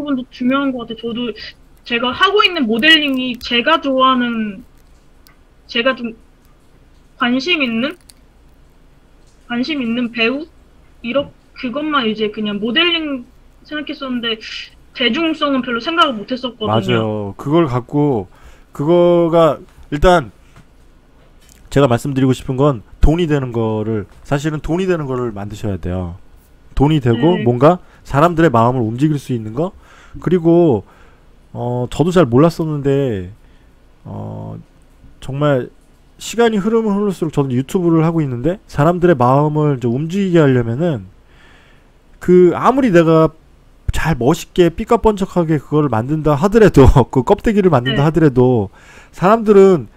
부분도 중요한 것 같아요. 저도 제가 하고 있는 모델링이 제가 좋아하는 제가 좀 관심 있는 관심 있는 배우 이렇 그것만 이제 그냥 모델링 생각했었는데 대중성은 별로 생각을 못 했었거든요. 맞아요. 그걸 갖고 그거가 일단 제가 말씀드리고 싶은 건 돈이 되는 거를 사실은 돈이 되는 거를 만드셔야 돼요. 돈이 되고 네. 뭔가 사람들의 마음을 움직일 수 있는 거 그리고 어 저도 잘 몰랐었는데 어 정말 시간이 흐르면 흐를수록 저도 유튜브를 하고 있는데 사람들의 마음을 이제 움직이게 하려면은 그 아무리 내가 잘 멋있게 삐까뻔쩍하게 그걸 만든다 하더라도 그 껍데기를 만든다 네. 하더라도 사람들은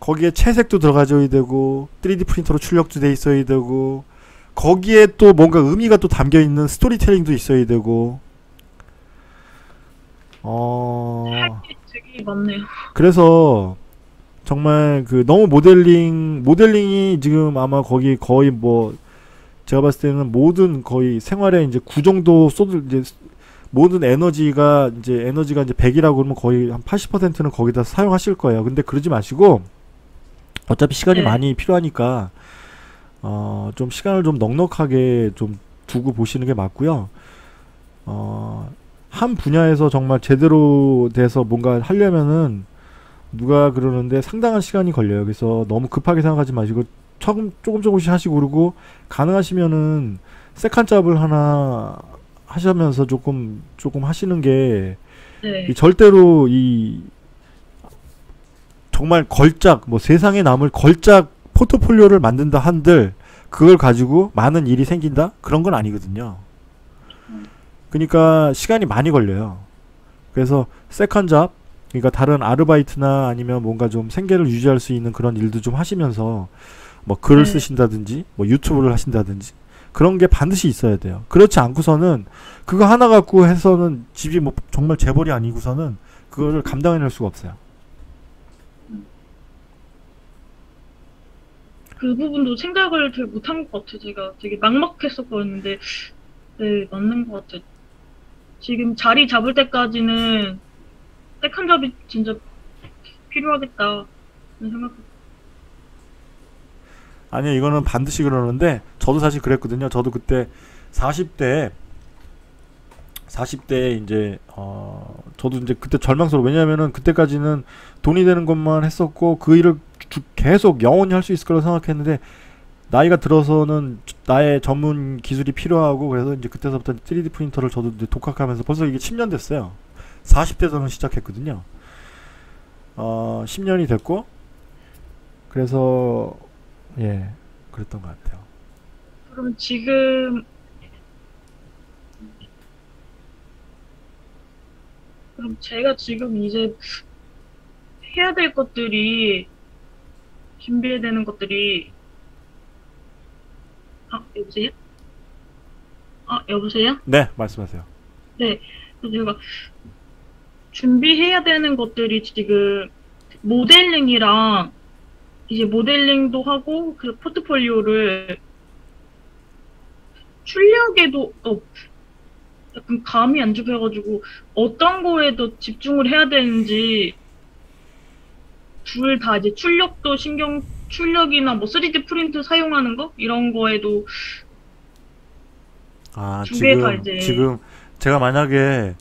거기에 채색도 들어가줘야 되고 3D 프린터로 출력도 돼 있어야 되고 거기에 또 뭔가 의미가 또 담겨 있는 스토리텔링도 있어야 되고 어 되게 많네요. 그래서 정말 그 너무 모델링 모델링이 지금 아마 거기 거의 뭐 제가 봤을 때는 모든 거의 생활에 이제 구 정도 쏟을 이제 모든 에너지가 이제 에너지가 이제 100이라고 그러면 거의 한 80%는 거기다 사용하실 거예요. 근데 그러지 마시고 어차피 시간이 네. 많이 필요하니까 어 좀 시간을 좀 넉넉하게 좀 두고 보시는 게 맞고요. 어 한 분야에서 정말 제대로 돼서 뭔가 하려면은 누가 그러는데 상당한 시간이 걸려요. 그래서 너무 급하게 생각하지 마시고 조금 조금 조금씩 하시고 그러고 가능하시면은 second job을 하나 하시면서 조금 조금 하시는 게 네. 이 절대로 이 정말 걸작 뭐 세상에 남을 걸작 포트폴리오를 만든다 한들 그걸 가지고 많은 일이 생긴다 그런 건 아니거든요. 그러니까 시간이 많이 걸려요. 그래서 second job 그러니까 다른 아르바이트나 아니면 뭔가 좀 생계를 유지할 수 있는 그런 일도 좀 하시면서 뭐 글을 네. 쓰신다든지 뭐 유튜브를 하신다든지 그런 게 반드시 있어야 돼요. 그렇지 않고서는 그거 하나 갖고 해서는 집이 뭐 정말 재벌이 아니고서는 그거를 감당해낼 수가 없어요. 그 부분도 생각을 되게 못한 것 같아요. 제가 되게 막막했었거든요. 네, 맞는 것 같아요. 지금 자리 잡을 때까지는 second job이 진짜 필요하겠다. 는 생각. 아니요, 이거는 반드시 그러는데 저도 사실 그랬거든요. 저도 그때 40대 40대 이제 어 저도 이제 그때 절망스러워. 왜냐면은 그때까지는 돈이 되는 것만 했었고 그 일을 주- 계속 영원히 할 수 있을 거라고 생각했는데 나이가 들어서는 나의 전문 기술이 필요하고 그래서 이제 그때서부터 3D 프린터를 저도 이제 독학하면서 벌써 이게 10년 됐어요. 40대 저는 시작했거든요. 어 10년이 됐고 그래서 예 그랬던 것 같아요. 그럼 지금 그럼 제가 지금 이제 해야 될 것들이 준비해야 되는 것들이 아 여보세요? 아 여보세요? 네 말씀하세요. 네, 그래서 제가 준비해야 되는 것들이 지금 모델링이랑 이제 모델링도 하고 그 포트폴리오를 출력에도 어, 약간 감이 안 잡혀가지고 어떤 거에 더 집중을 해야 되는지 둘 다 이제 출력도 신경 출력이나 뭐 3D 프린트 사용하는 거? 이런 거에도 아 지금 이제- 지금 제가 만약에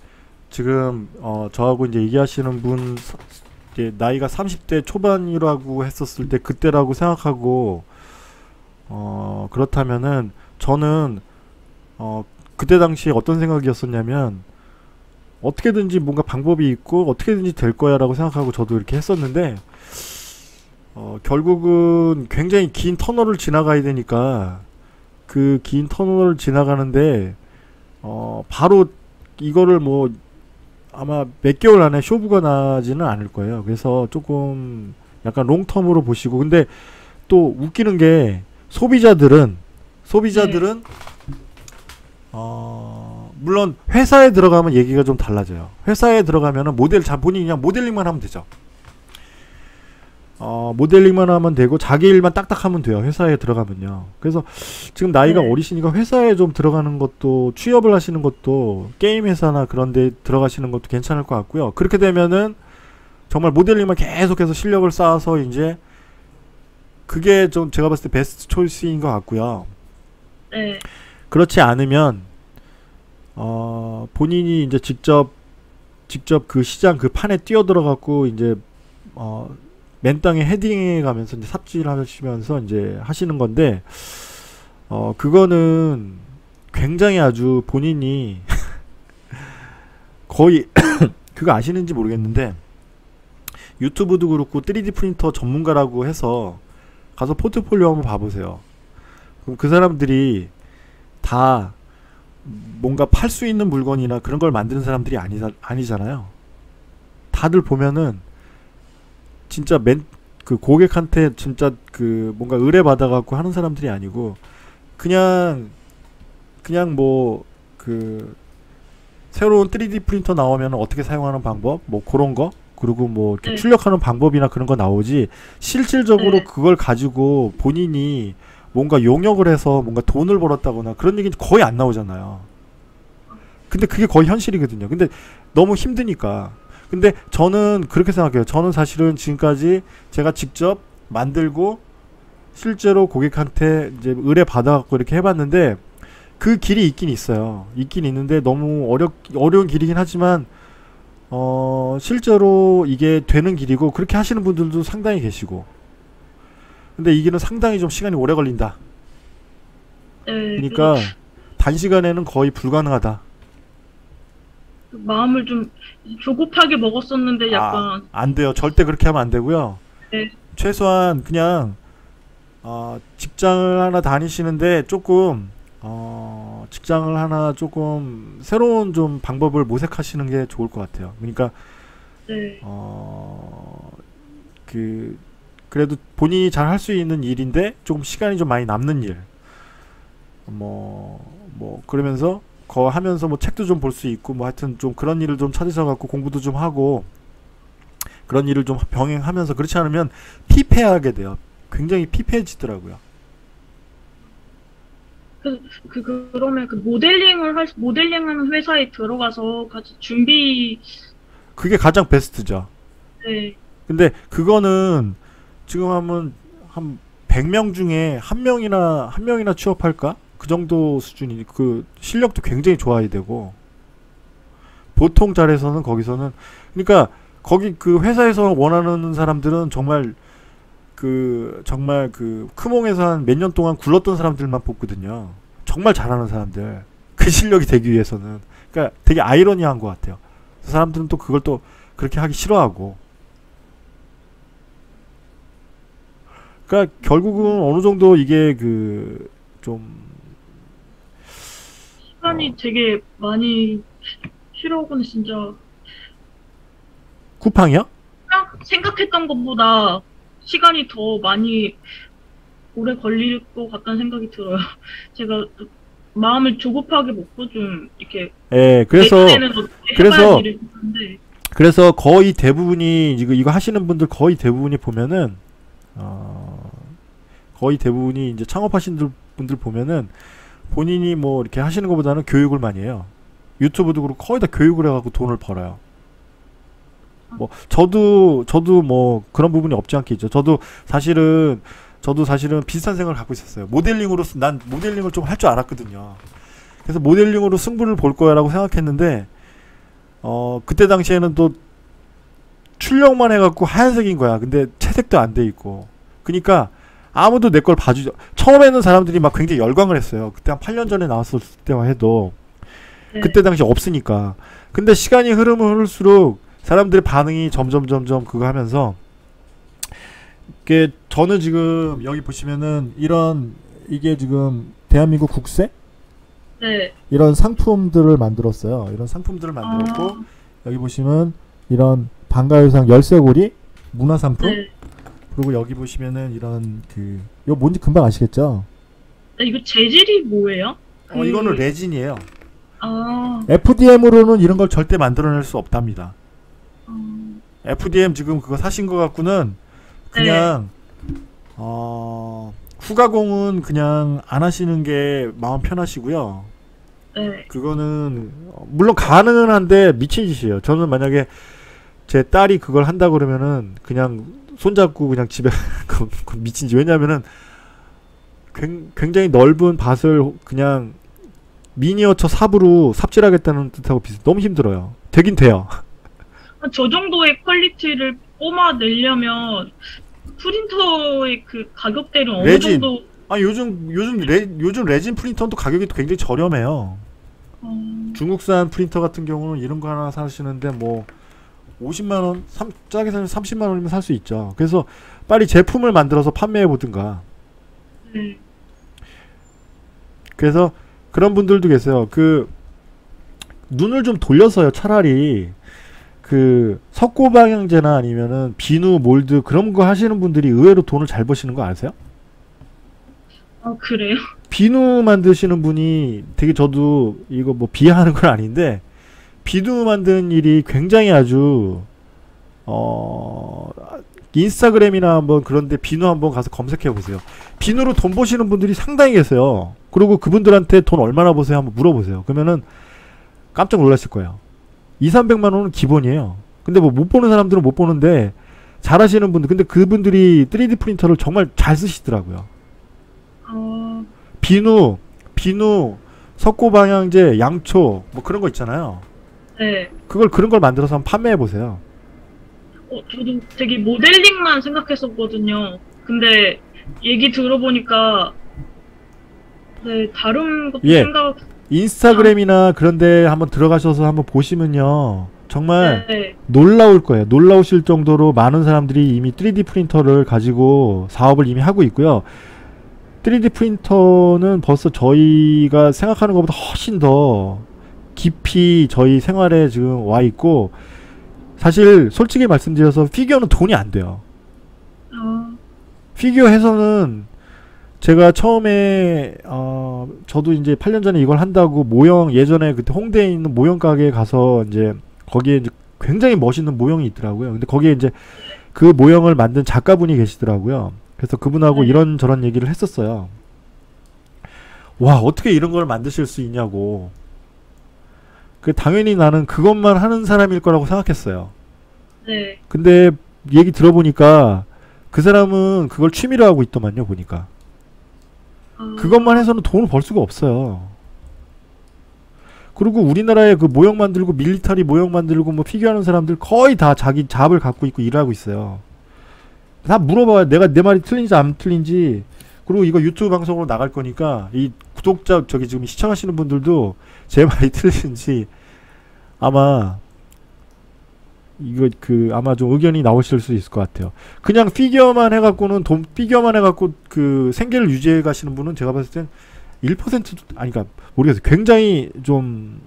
지금 어 저하고 이제 얘기하시는 분 서- 이제 나이가 30대 초반이라고 했었을 때 그때라고 생각하고 어 그렇다면은 저는 어 그때 당시에 어떤 생각이었었냐면 어떻게든지 뭔가 방법이 있고 어떻게든지 될 거야라고 생각하고 저도 이렇게 했었는데 어 결국은 굉장히 긴 터널을 지나가야 되니까 그 긴 터널을 지나가는데 어 바로 이거를 뭐 아마 몇 개월 안에 쇼부가 나지는 않을 거예요. 그래서 조금 약간 롱텀으로 보시고 근데 또 웃기는 게 소비자들은 소비자들은 어 물론 회사에 들어가면 얘기가 좀 달라져요. 회사에 들어가면은 모델 자 본인이 그냥 모델링만 하면 되죠. 어, 모델링만 하면 되고 자기 일만 딱딱 하면 돼요. 회사에 들어가면요. 그래서 지금 나이가 네. 어리시니까 회사에 좀 들어가는 것도 취업을 하시는 것도 게임 회사나 그런 데 들어가시는 것도 괜찮을 것 같고요. 그렇게 되면은 정말 모델링만 계속해서 실력을 쌓아서 이제 그게 좀 제가 봤을 때 베스트 초이스인 것 같고요. 네. 그렇지 않으면 어 본인이 이제 직접 직접 그 시장 그 판에 뛰어들어 갖고 이제 어 맨 땅에 헤딩해 가면서 이제 삽질 하시면서 이제 하시는 건데 어 그거는 굉장히 아주 본인이 거의 그거 아시는지 모르겠는데 유튜브도 그렇고 3D 프린터 전문가라고 해서 가서 포트폴리오 한번 봐보세요. 그럼 그 사람들이 다 뭔가 팔 수 있는 물건이나 그런 걸 만드는 사람들이 아니, 아니잖아요. 다들 보면은 진짜 맨 그 고객한테 진짜 그 뭔가 의뢰 받아갖고 하는 사람들이 아니고 그냥 그냥 뭐 그 새로운 3D 프린터 나오면 어떻게 사용하는 방법 뭐 그런 거 그리고 뭐 네. 출력하는 방법이나 그런 거 나오지 실질적으로 네. 그걸 가지고 본인이 뭔가 용역을 해서 뭔가 돈을 벌었다거나 그런 얘기는 거의 안 나오잖아요. 근데 그게 거의 현실이거든요. 근데 너무 힘드니까. 근데 저는 그렇게 생각해요. 저는 사실은 지금까지 제가 직접 만들고 실제로 고객한테 이제 의뢰 받아갖고 이렇게 해봤는데 그 길이 있긴 있어요. 있긴 있는데 너무 어렵 어려운 길이긴 하지만 어 실제로 이게 되는 길이고 그렇게 하시는 분들도 상당히 계시고 근데 이 길은 상당히 좀 시간이 오래 걸린다. 네. 그러니까 단시간에는 거의 불가능하다. 그 마음을 좀 조급하게 먹었었는데 약간 아, 안 돼요. 절대 그렇게 하면 안 되고요. 네. 최소한 그냥 어, 직장을 하나 다니시는데 조금 어, 직장을 하나 조금 새로운 좀 방법을 모색하시는 게 좋을 것 같아요. 그러니까 네. 어, 그 그래도 본인이 잘 할 수 있는 일인데 조금 시간이 좀 많이 남는 일. 뭐 뭐 그러면서 거 하면서 뭐 책도 좀 볼 수 있고 뭐 하여튼 좀 그런 일을 좀 찾으셔 갖고 공부도 좀 하고 그런 일을 좀 병행하면서 그렇지 않으면 피폐하게 돼요. 굉장히 피폐해지더라고요. 그, 그 그러면 그 모델링을 할 모델링하는 회사에 들어가서 같이 준비 그게 가장 베스트죠. 네. 근데 그거는 지금 하면 한 100명 중에 한 명이나 한 명이나 취업할까? 그 정도 수준이 그 실력도 굉장히 좋아야 되고 보통 잘해서는 거기서는 그러니까 거기 그 회사에서 원하는 사람들은 정말 그 정말 그 크몽에서 한 몇 년 동안 굴렀던 사람들만 뽑거든요. 정말 잘하는 사람들 그 실력이 되기 위해서는 그러니까 되게 아이러니한 것 같아요. 그 사람들은 또 그걸 또 그렇게 하기 싫어하고 그러니까 결국은 어느 정도 이게 그 좀 시간이 어. 되게 많이 필요하고는 진짜 쿠팡이요? 생각- 생각했던 것보다 시간이 더 많이 오래 걸릴 것 같다는 생각이 들어요. 제가 또 마음을 조급하게 먹고 좀 이렇게 예, 그래서 내년에는 어떻게 그래서- 그래서 거의 대부분이 이거 이거 하시는 분들 거의 대부분이 보면은 어 거의 대부분이 이제 창업하신 들- 분들 보면은 본인이 뭐 이렇게 하시는 것보다는 교육을 많이 해요. 유튜브도 그렇고 거의 다 교육을 해갖고 돈을 벌어요. 뭐 저도 저도 뭐 그런 부분이 없지 않게 있죠. 저도 사실은 저도 사실은 비슷한 생각을 갖고 있었어요. 모델링으로 쓰- 난 모델링을 좀 할 줄 알았거든요. 그래서 모델링으로 승부를 볼 거야라고 생각했는데 어 그때 당시에는 또 출력만 해갖고 하얀색인 거야. 근데 채색도 안 돼 있고. 그니까 아무도 내 걸 봐주죠. 처음에는 사람들이 막 굉장히 열광을 했어요. 그때 한 8년 전에 나왔을 때만 해도 네. 그때 당시 없으니까. 근데 시간이 흐르면 흐를수록 사람들의 반응이 점점 점점 그거 하면서 이게 저는 지금 여기 보시면은 이런 이게 지금 대한민국 국세 네. 이런 상품들을 만들었어요. 이런 상품들을 만들었고 아, 여기 보시면 이런 방가유상 열쇠고리 문화상품 네. 그리고 여기 보시면은 이런 그 이거 뭔지 금방 아시겠죠? 네, 이거 재질이 뭐예요? 어 그- 이거는 레진이에요. 아, FDM으로는 이런 걸 절대 만들어낼 수 없답니다. 음, FDM 지금 그거 사신 거 갖고는 그냥 어 후가공은 그냥 안 하시는 게 마음 편하시고요. 네. 그거는 어, 물론 가능은 한데 미친 짓이에요. 저는 만약에 제 딸이 그걸 한다 그러면은 그냥 손잡고 그냥 집에 그- 그 미친 짓 왜냐면은 굉- 굉장히 넓은 밭을 그냥 미니어처 삽으로 삽질하겠다는 뜻하고 비슷 너무 힘들어요. 되긴 돼요. 한저 정도의 퀄리티를 뽑아내려면 프린터의 그 가격대는 어느 레진. 정도 아 요즘 요즘 레, 요즘 레진 프린터는 또 가격이 또 굉장히 저렴해요. 어, 중국산 프린터 같은 경우는 이런 거 하나 사시는데 뭐 50만 원, 삼, 짜게 사면 30만 원이면 살 수 있죠. 그래서 빨리 제품을 만들어서 판매해 보든가. 네. 그래서 그런 분들도 계세요. 그 눈을 좀 돌려서요. 차라리 그 석고 방향제나 아니면은 비누 몰드 그런 거 하시는 분들이 의외로 돈을 잘 버시는 거 아세요? 아 그래요? 비누 만드시는 분이 되게 저도 이거 뭐 비하하는 건 아닌데 비누 만드는 일이 굉장히 아주 어 인스타그램이나 한번 그런데 비누 한번 가서 검색해 보세요. 비누로 돈 버시는 분들이 상당히 계세요. 그리고 그분들한테 돈 얼마나 버세요 한번 물어보세요. 그러면은 깜짝 놀라실 거예요. 2, 300만 원은 기본이에요. 근데 뭐 못 보는 사람들은 못 보는데 잘 하시는 분들 근데 그분들이 3D 프린터를 정말 잘 쓰시더라고요. 어, 비누, 비누, 석고 방향제, 양초 뭐 그런 거 있잖아요. 네. 그걸 그런 걸 만들어서 한번 판매해 보세요. 어, 저도 되게 모델링만 생각했었거든요. 근데 얘기 들어보니까 네 다른 것도 예. 생각. 인스타그램이나 그런데 한번 들어가셔서 한번 보시면요. 정말 네. 놀라울 거예요. 놀라우실 정도로 많은 사람들이 이미 3D 프린터를 가지고 사업을 이미 하고 있고요. 3D 프린터는 벌써 저희가 생각하는 것보다 훨씬 더 깊이 저희 생활에 지금 와 있고 사실 솔직히 말씀드려서 피규어는 돈이 안 돼요. 어, 피규어 해서는 제가 처음에 어 저도 이제 8년 전에 이걸 한다고 모형 예전에 그때 홍대에 있는 모형 가게에 가서 이제 거기에 이제 굉장히 멋있는 모형이 있더라고요. 근데 거기에 이제 그 모형을 만든 작가분이 계시더라고요. 그래서 그분하고 네. 이런 저런 얘기를 했었어요. 와 어떻게 이런 걸 만드실 수 있냐고. 그 당연히 나는 그것만 하는 사람일 거라고 생각했어요. 네. 근데 얘기 들어보니까 그 사람은 그걸 취미로 하고 있더만요 보니까. 어, 그것만 해서는 돈을 벌 수가 없어요. 그리고 우리나라에 그 모형 만들고 밀리터리 모형 만들고 뭐 피규어 하는 사람들 거의 다 자기 잡을 갖고 있고 일하고 있어요. 다 물어봐요. 내가 내 말이 틀린지 안 틀린지. 그리고 이거 유튜브 방송으로 나갈 거니까 이 구독자 저기 지금 시청하시는 분들도 제 말이 틀린지 아마 이거 그 아마 좀 의견이 나오실 수 있을 것 같아요. 그냥 피규어만 해갖고는 돈 피규어만 해갖고 그 생계를 유지해 가시는 분은 제가 봤을 땐 1%도 아니 그러니까 모르겠어요. 굉장히 좀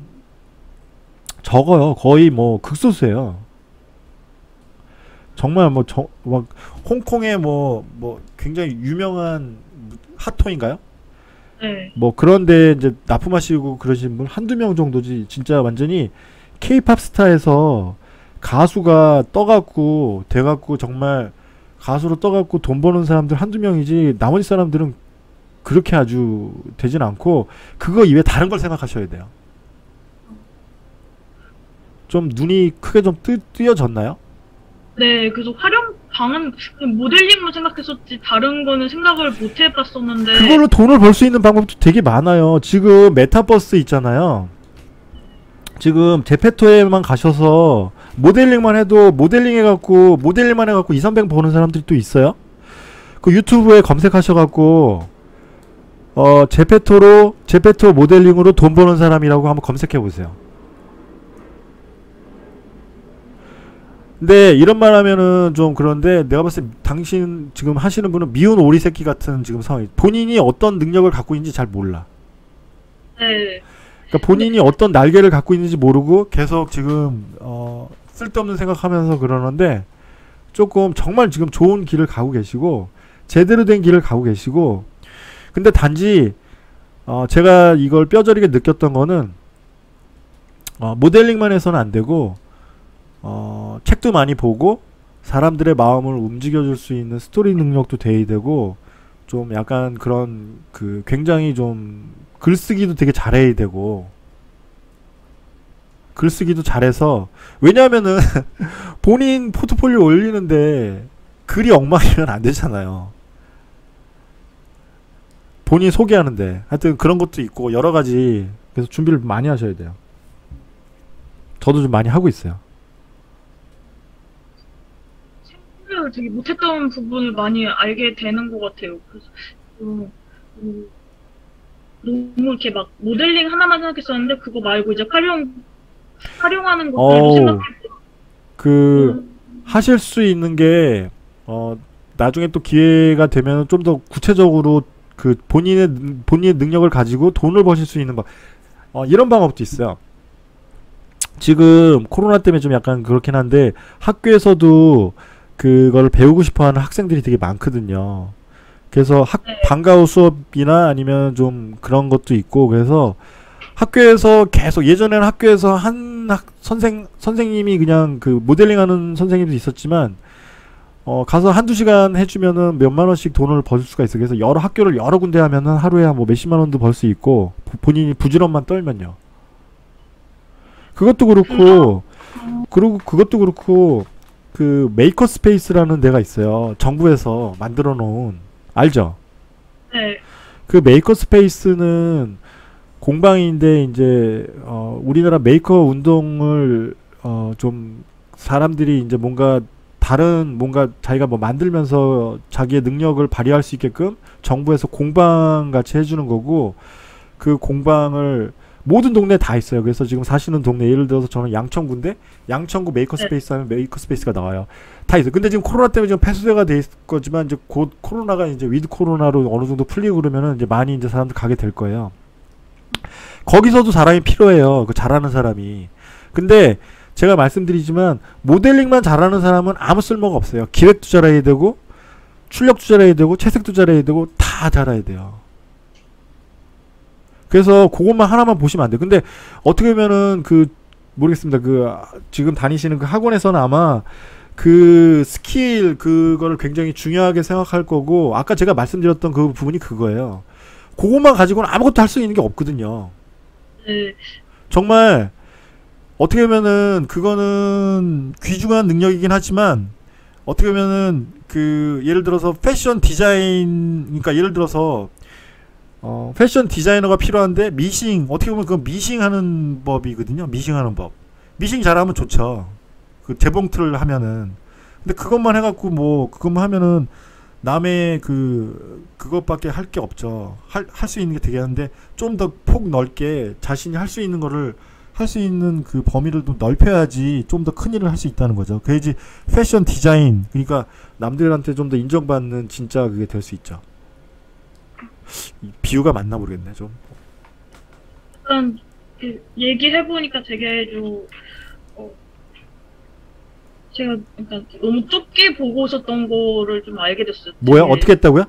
적어요. 거의 뭐 극소수예요. 정말 뭐저막 홍콩의 뭐뭐 굉장히 유명한 핫토인가요? 네. 뭐 그런데 이제 납품하시고 그러신 분 한두 명 정도지 진짜 완전히 케이팝 스타에서 가수가 떠갖고 돼갖고 정말 가수로 떠갖고 돈 버는 사람들 한두 명이지 나머지 사람들은 그렇게 아주 되진 않고 그거 이외에 다른 걸 생각하셔야 돼요. 좀 눈이 크게 좀 뜨, 뜨여졌나요? 네. 그래서 활용 방은 모델링만 생각했었지 다른 거는 생각을 못 해봤었는데. 그걸로 돈을 벌 수 있는 방법도 되게 많아요. 지금 메타버스 있잖아요. 지금 제페토에만 가셔서 모델링만 해도 모델링 해갖고 모델링만 해갖고 2, 300 버는 사람들이 또 있어요. 그 유튜브에 검색하셔갖고 어 제페토로 제페토 모델링으로 돈 버는 사람이라고 한번 검색해 보세요. 근데 이런 말 하면은 좀 그런데 내가 봤을 때 당신 지금 하시는 분은 미운 오리 새끼 같은 지금 상황이 본인이 어떤 능력을 갖고 있는지 잘 몰라. 네. 그러니까 본인이 어떤 날개를 갖고 있는지 모르고 계속 지금 어 쓸데없는 생각하면서 그러는데 조금 정말 지금 좋은 길을 가고 계시고 제대로 된 길을 가고 계시고 근데 단지 어 제가 이걸 뼈저리게 느꼈던 거는 어 모델링만 해서는 안 되고 어 책도 많이 보고 사람들의 마음을 움직여줄 수 있는 스토리 능력도 돼야 되고 좀 약간 그런 그 굉장히 좀 글쓰기도 되게 잘해야 되고 글쓰기도 잘해서 왜냐하면은 본인 포트폴리오 올리는데 글이 엉망이면 안 되잖아요. 본인 소개하는데 하여튼 그런 것도 있고 여러 가지 그래서 준비를 많이 하셔야 돼요. 저도 좀 많이 하고 있어요. 생각을 되게 못했던 부분을 많이 알게 되는 것 같아요. 그래서 음, 음, 너무 이렇게 막 모델링 하나만 생각했었는데 그거 말고 이제 활용 활용하는 것들도 어우, 생각했고 그 하실 수 있는 게 어, 나중에 또 기회가 되면 좀 더 구체적으로 그 본인의 능- 본인의 능력을 가지고 돈을 버실 수 있는 방 어, 이런 방법도 있어요. 지금 코로나 때문에 좀 약간 그렇긴 한데 학교에서도 그걸 배우고 싶어하는 학생들이 되게 많거든요. 그래서 학 네. 방과후 수업이나 아니면 좀 그런 것도 있고 그래서 학교에서 계속 예전에는 학교에서 한 학, 선생 선생님이 그냥 그 모델링하는 선생님도 있었지만 어 가서 한두 시간 해주면은 몇만 원씩 돈을 벌 수가 있어. 그래서 여러 학교를 여러 군데 하면은 하루에 한 뭐 몇십만 원도 벌 수 있고 보- 본인이 부지런만 떨면요. 그것도 그렇고 그리고 그것도 그렇고 그 maker space라는 데가 있어요. 정부에서 만들어 놓은 알죠? 네, 그 maker space는 공방인데 이제 어 우리나라 메이커 운동을 어 좀 사람들이 이제 뭔가 다른 뭔가 자기가 뭐 만들면서 자기의 능력을 발휘할 수 있게끔 정부에서 공방 같이 해주는 거고 그 공방을 모든 동네에 다 있어요. 그래서 지금 사시는 동네 예를 들어서 저는 양천구인데 양천구 메이커 네. space 하면 maker space가 나와요. 다 있어요. 근데 지금 코로나 때문에 지금 폐쇄가 돼 있을 거지만 이제 곧 코로나가 이제 with 코로나로 어느 정도 풀리고 그러면은 이제 많이 이제 사람들 가게 될 거예요. 거기서도 사람이 필요해요. 그 잘하는 사람이. 근데 제가 말씀드리지만 모델링만 잘하는 사람은 아무 쓸모가 없어요. 기획도 잘해야 되고 출력도 잘해야 되고 채색도 잘해야 되고 다 잘해야 돼요. 그래서 그것만 하나만 보시면 안 돼요. 근데 어떻게 보면은 그 모르겠습니다. 그 아, 지금 다니시는 그 학원에서는 아마 그 스킬 그거를 굉장히 중요하게 생각할 거고 아까 제가 말씀드렸던 그 부분이 그거예요. 그것만 가지고는 아무것도 할 수 있는 게 없거든요. 네, 정말 어떻게 보면은 그거는 귀중한 능력이긴 하지만 어떻게 보면은 그 예를 들어서 패션 디자인 그러니까 예를 들어서 어 패션 디자이너가 필요한데 미싱 어떻게 보면 그건 미싱하는 법이거든요. 미싱하는 법. 미싱 잘하면 좋죠. 그 재봉틀을 하면은 근데 그것만 해갖고 뭐 그것만 하면은 남의 그 그것밖에 할 게 없죠. 할 할 수 있는 게 되게 한데 좀 더 폭 넓게 자신이 할 수 있는 거를 할 수 있는 그 범위를 좀 넓혀야지 좀 더 큰 일을 할 수 있다는 거죠. 그래야지 패션 디자인 그러니까 남들한테 좀 더 인정받는 진짜 그게 될 수 있죠. 이 비유가 맞나 모르겠네 좀. 일단 그 얘기해 보니까 되게 좀 어, 제가 그러니까 너무 좁게 보고 있었던 거를 좀 알게 됐어요. 뭐야 어떻게 했다고요?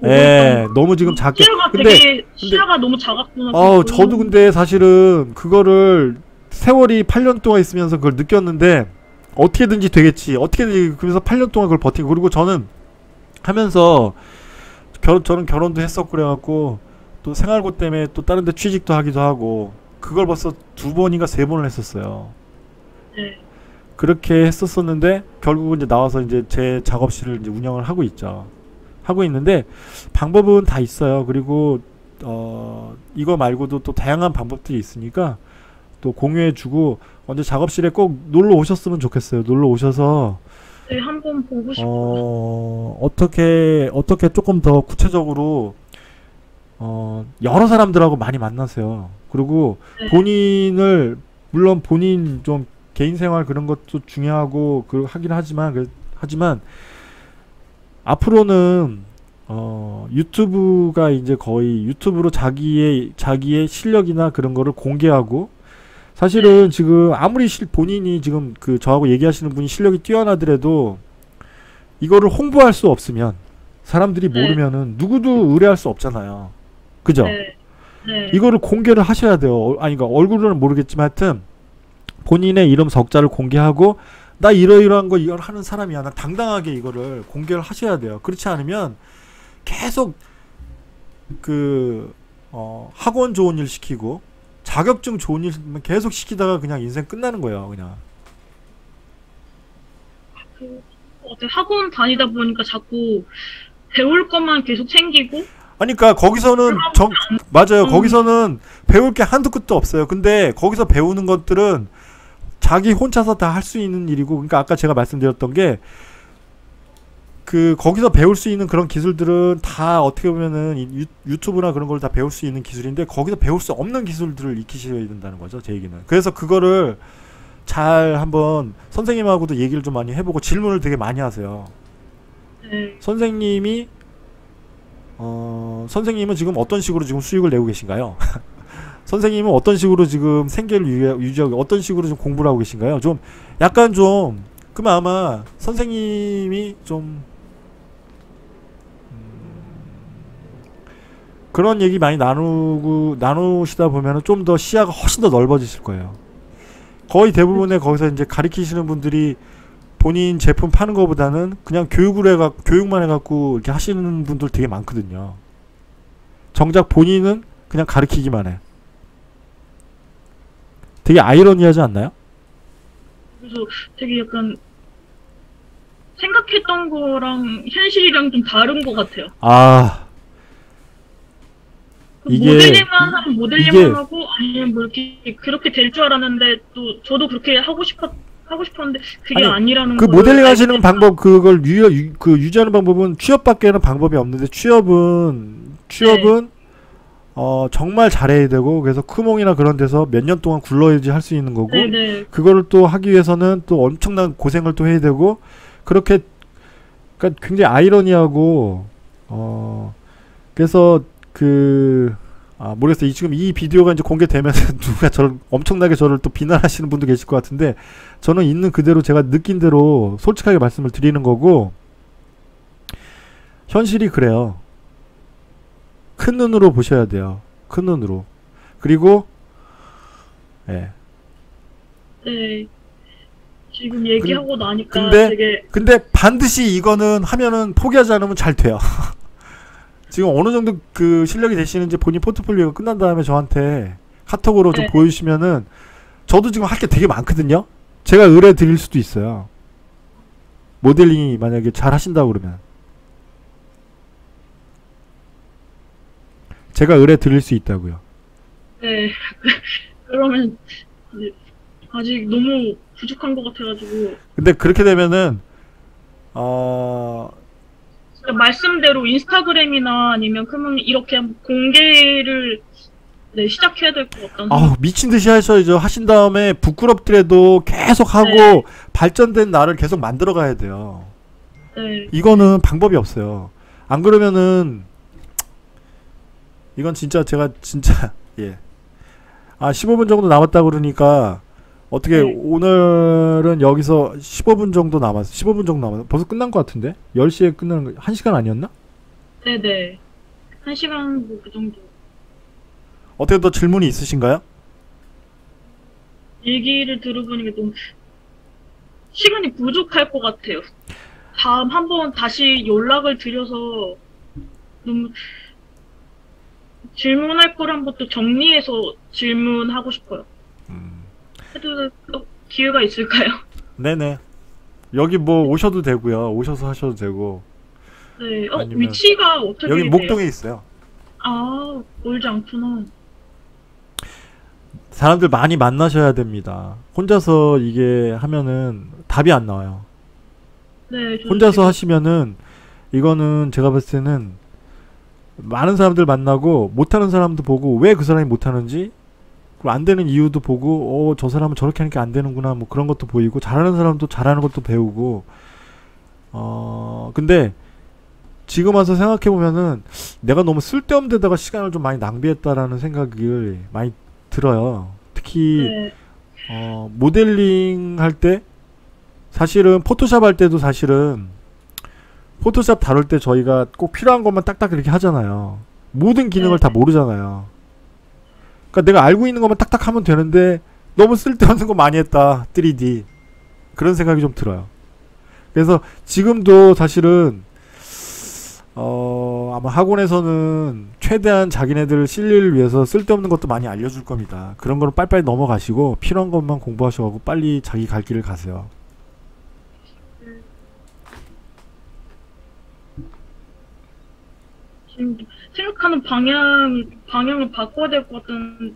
보고 예, 너무 지금 작게. 시야가 근데 되게 시야가 너무 작았구나. 어. 저도 근데 사실은 그거를 세월이 8년 동안 있으면서 그걸 느꼈는데 어떻게든지 되겠지. 어떻게든지 그래서 8년 동안 그걸 버티고 그리고 저는 하면서 결, 저는 결혼도 했었고 그래갖고 또 생활고 때문에 또 다른 데 취직도 하기도 하고 그걸 벌써 두 번인가 세 번을 했었어요. 네. 그렇게 했었었는데 결국은 이제 나와서 이제 제 작업실을 이제 운영을 하고 있죠. 하고 있는데 방법은 다 있어요. 그리고 어 이거 말고도 또 다양한 방법들이 있으니까 또 공유해주고 언제 작업실에 꼭 놀러 오셨으면 좋겠어요. 놀러 오셔서 네, 한번 보고 싶어요. 어 어떻게 어떻게 조금 더 구체적으로 어 여러 사람들하고 많이 만나세요. 그리고 네. 본인을 물론 본인 좀 개인 생활 그런 것도 중요하고 그 하긴 하지만 그, 하지만 앞으로는 어 유튜브가 이제 거의 유튜브로 자기의 자기의 실력이나 그런 거를 공개하고 사실은 지금 아무리 실 본인이 지금 그 저하고 얘기하시는 분이 실력이 뛰어나더라도 이거를 홍보할 수 없으면 사람들이 네. 모르면은 누구도 의뢰할 수 없잖아요. 그죠? 네. 네. 이거를 공개를 하셔야 돼요. 어, 아니, 그러니까 얼굴은 모르겠지만 하여튼 본인의 이름 석자를 공개하고 나 이러이러한 거 이걸 하는 사람이야. 나 당당하게 이거를 공개를 하셔야 돼요. 그렇지 않으면 계속 그 어, 학원 좋은 일 시키고 자격증 좋은 일만 계속 시키다가 그냥 인생 끝나는 거예요. 그냥. 그, 어떻게 학원 다니다 보니까 자꾸 배울 것만 계속 생기고 아니 그러니까 거기서는 정 맞아요. 음. 거기서는 배울 게 한두 끝도 없어요. 근데 거기서 배우는 것들은 자기 혼자서 다 할 수 있는 일이고 그러니까 아까 제가 말씀드렸던 게 그 거기서 배울 수 있는 그런 기술들은 다 어떻게 보면은 이 유, 유튜브나 그런 걸 다 배울 수 있는 기술인데 거기서 배울 수 없는 기술들을 익히셔야 된다는 거죠. 제 얘기는. 그래서 그거를 잘 한번 선생님하고도 얘기를 좀 많이 해보고 질문을 되게 많이 하세요. 네, 선생님이 어 선생님은 지금 어떤 식으로 지금 수익을 내고 계신가요? 선생님은 어떤 식으로 지금 생계를 유- 유지하고 어떤 식으로 좀 공부를 하고 계신가요? 좀 약간 좀 그러면 아마 선생님이 좀 그런 얘기 많이 나누고 나누시다 보면은 좀 더 시야가 훨씬 더 넓어지실 거예요. 거의 대부분의 거기서 이제 가리키시는 분들이 본인 제품 파는 것보다는 그냥 교육을 해가 교육만 해갖고 이렇게 하시는 분들 되게 많거든요. 정작 본인은 그냥 가르치기만 해. 되게 아이러니하지 않나요? 그래서 되게 약간 생각했던 거랑 현실이랑 좀 다른 것 같아요. 아, 모델링만 하면 모델링만 이게- 하고? 아니면 뭐 이렇게 그렇게 될 줄 알았는데 또 저도 그렇게 하고 싶었 하고 싶었는데 그게 아니, 아니, 라는 그 모델링 하시는 방법 그걸 유, 유, 그 유지하는 방법은 취업밖에는 방법이 없는데 취업은 취업은 어 정말 잘해야 되고 그래서 크몽이나 그런 데서 몇 년 동안 굴러야지 할 수 있는 거고 네 네. 그거를 또 하기 위해서는 또 엄청난 고생을 또 해야 되고 그렇게 그러니까 굉장히 아이러니하고 어 그래서 그 아, 모르겠어요. 이 지금 이 비디오가 이제 공개되면서 누가 저를 엄청나게 저를 또 비난하시는 분도 계실 것 같은데 저는 있는 그대로 제가 느낀 대로 솔직하게 말씀을 드리는 거고 현실이 그래요. 큰 눈으로 보셔야 돼요. 큰 눈으로. 그리고 예. 네. 지금 얘기하고 나니까 근데- 되게 근데 반드시 이거는 하면은 포기하지 않으면 잘 돼요. 지금 어느 정도 그 실력이 되시는지 본인 포트폴리오가 끝난 다음에 저한테 카톡으로 좀 네. 보여주시면은 저도 지금 할 게 되게 많거든요. 제가 의뢰 드릴 수도 있어요. 모델링이 만약에 잘 하신다고 그러면 제가 의뢰 드릴 수 있다고요. 네 그러면 아직 너무 부족한 것 같아가지고 근데 그렇게 되면은 어 말씀대로 인스타그램이나 아니면 그러면 이렇게 공개를 네 시작해야 될 것 같다는 아우 미친 듯이 하셔야죠. 하신 다음에 부끄럽더라도 계속 하고 네. 발전된 나를 계속 만들어 가야 돼요. 네 이거는 방법이 없어요. 안 그러면은 이건 진짜 제가 진짜 예. 아 15분 정도 남았다 그러니까 어떻게 네. 오늘은 여기서 15분 정도 남았어. 15분 정도 남았어. 벌써 끝난 것 같은데? 10시에 끝나는 거 1시간 아니었나? 네네 한 시간 뭐 그 정도 어떻게 더 질문이 있으신가요? 얘기를 들어보니까 좀 시간이 부족할 것 같아요. 다음 한 번 다시 연락을 드려서 좀 질문할 걸 한번 또 정리해서 질문하고 싶어요. 음. 해도 또 기회가 있을까요? 네네. 여기 뭐 오셔도 되고요. 오셔서 하셔도 되고. 네. 어, 아니면- 위치가 어떻게 여기 돼요? 목동에 있어요. 아, 멀지 않구나. 사람들 많이 만나셔야 됩니다. 혼자서 이게 하면은 답이 안 나와요. 네. 저도 혼자서 하시면은 이거는 제가 봤을 때는 많은 사람들 만나고 못하는 사람도 보고 왜 그 사람이 못하는지 그리고 안 되는 이유도 보고 어 저 사람은 저렇게 하니까 안 되는구나 뭐 그런 것도 보이고 잘하는 사람도 잘하는 것도 배우고 어 근데 지금 와서 생각해 보면은 내가 너무 쓸데없는 데다가 시간을 좀 많이 낭비했다라는 생각을 많이 들어요. 특히 네. 어, 모델링 할 때 사실은 포토샵 할 때도 사실은 포토샵 다룰 때 저희가 꼭 필요한 것만 딱딱 이렇게 하잖아요. 모든 기능을 네. 다 모르잖아요. 그러니까 내가 알고 있는 것만 딱딱 하면 되는데 너무 쓸데없는 거 많이 했다. 3D. 그런 생각이 좀 들어요. 그래서 지금도 사실은 어 아마 학원에서는 최대한 자기네들 실리를 위해서 쓸데없는 것도 많이 알려줄 겁니다. 그런 거는 빨리빨리 넘어가시고 필요한 것만 공부하셔가지고 빨리 자기 갈 길을 가세요. 지금 생각하는 방향 방향을 바꿔야 될 것 같은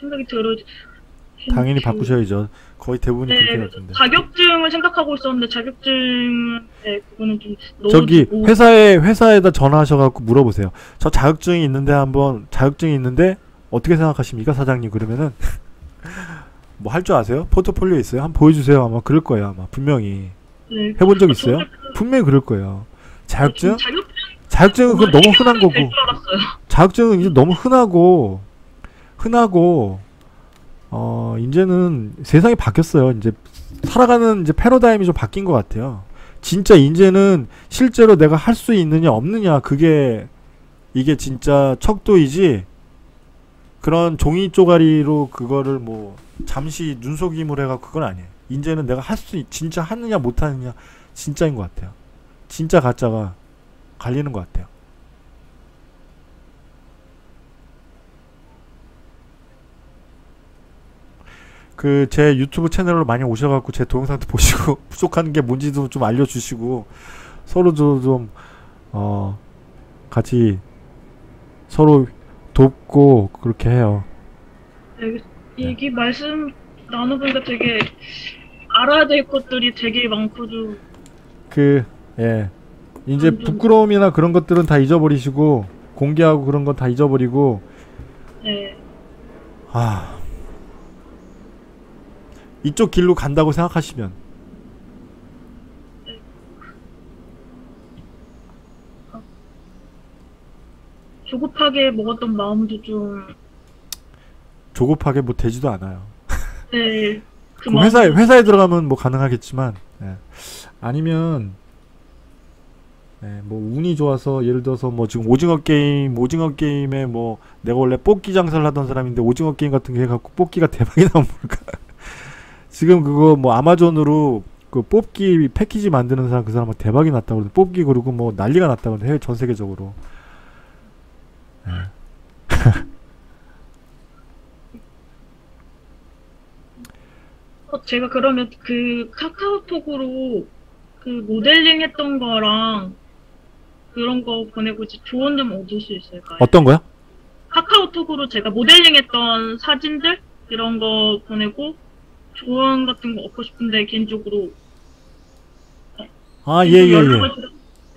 생각이 들어요. 당연히 그- 바꾸셔야죠. 거의 대부분이 그렇게 네, 같은데. 자격증을 생각하고 있었는데 자격증 네, 그거는 좀 저기 넣어두고 회사에 회사에다 전화하셔갖고 물어보세요. 저 자격증이 있는데 한번 자격증이 있는데 어떻게 생각하십니까, 사장님? 그러면은 뭐 할 줄 아세요? 포트폴리오 있어요? 한번 보여주세요. 아마 그럴 거예요. 아마 분명히 네. 해본 적 있어요? 분명히 그럴 거예요. 자격증? 자격증 자격증은 그건 너무 흔한 거고. 자격증은 이제 너무 흔하고 흔하고 어 이제는 세상이 바뀌었어요. 이제 살아가는 이제 패러다임이 좀 바뀐 것 같아요. 진짜 이제는 실제로 내가 할 수 있느냐 없느냐 그게 이게 진짜 척도이지 그런 종이 쪼가리로 그거를 뭐 잠시 눈속임을 해가 그건 아니에요. 이제는 내가 할 수 진짜 하느냐 못하느냐 진짜인 것 같아요. 진짜 가짜가 갈리는 것 같아요. 그 제 유튜브 채널로 많이 오셔갖고 제 동영상도 보시고 부족한 게 뭔지도 좀 알려주시고 서로 좀 어 같이 서로 돕고 그렇게 해요. 네, 이게 말씀 나눠보니까 되게 알아야 될 것들이 되게 많고 좀 그 예. 이제 음, 좀- 부끄러움이나 그런 것들은 다 잊어버리시고 공개하고 그런 건 다 잊어버리고. 네, 아. 이쪽 길로 간다고 생각하시면. 조급하게 먹었던 마음도 좀. 조급하게 뭐 되지도 않아요. 네, 그 회사에 회사에 들어가면 뭐 가능하겠지만 예. 아니면 예, 뭐 운이 좋아서 예를 들어서 뭐 지금 오징어 게임 오징어 게임에 뭐 내가 원래 뽑기 장사를 하던 사람인데 오징어 게임 같은 게 해갖고 뽑기가 대박이 나면 모를까? 지금 그거 뭐 아마존으로 그 뽑기 패키지 만드는 사람 그 사람은 대박이 났다고 그러는데 뽑기 그리고 뭐 난리가 났다고 해외 전 세계적으로. 어, 제가 그러면 그 카카오톡으로 그 모델링 했던 거랑 그런 거 보내고 이제 조언 좀 얻을 수 있을까요? 어떤 거야? 카카오톡으로 제가 모델링 했던 사진들 이런 거 보내고 조언 같은 거 얻고 싶은데 개인적으로 아 예예 예. 연락을 드려-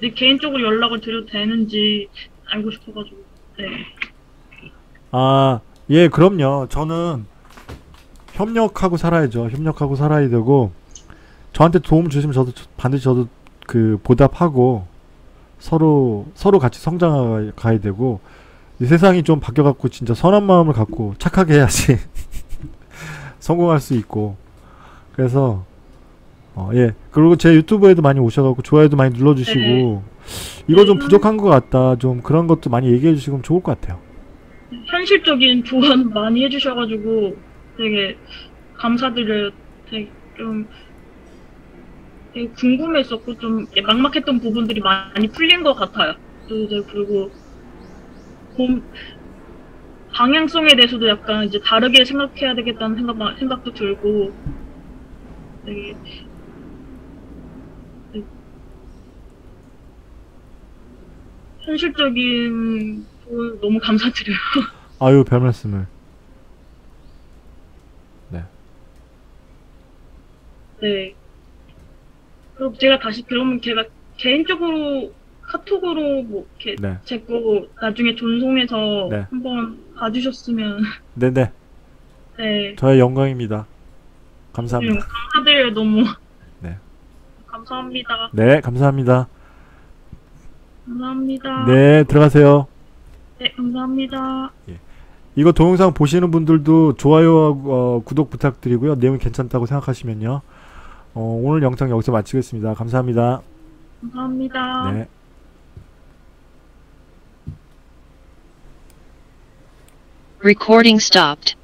네, 개인적으로 연락을 드려도 되는지 알고 싶어가지고 네. 아, 예, 그럼요. 저는 협력하고 살아야죠. 협력하고 살아야 되고 저한테 도움 주시면 저도 저- 반드시 저도 그 보답하고 서로 서로 같이 성장가야 되고 이 세상이 좀 바뀌어 갖고 진짜 선한 마음을 갖고 착하게 해야지 성공할 수 있고 그래서 어, 예. 그리고 제 유튜브에도 많이 오셔갖고 좋아요도 많이 눌러주시고 네. 이거 좀 부족한 것 같다. 좀 그런 것도 많이 얘기해 주시면 좋을 것 같아요. 현실적인 조언 많이 해주셔가지고 되게 감사드려요. 되게 좀 궁금했었고 좀 막막했던 부분들이 많이 풀린 것 같아요. 또 이제 그리고 봄 방향성에 대해서도 약간 이제 다르게 생각해야 되겠다는 생각 생각도 들고 되게 네. 현실적인 조언 너무 감사드려요. 아유, 별 말씀을. 네. 그리고 제가 다시 그러면 제가 개인적으로 카톡으로 뭐 이렇게 네. 제거 나중에 전송해서 네. 한번 봐주셨으면 네네. 네. 저의 영광입니다. 감사합니다. 좀 감사드려요 너무. 네. 감사합니다. 네, 감사합니다. 감사합니다. 네, 들어가세요. 네, 감사합니다. 이거 동영상 보시는 분들도 좋아요하고 어, 구독 부탁드리고요. 내용이 괜찮다고 생각하시면요. 어, 오늘 영상 여기서 마치겠습니다. 감사합니다. 감사합니다. 네. Recording stopped.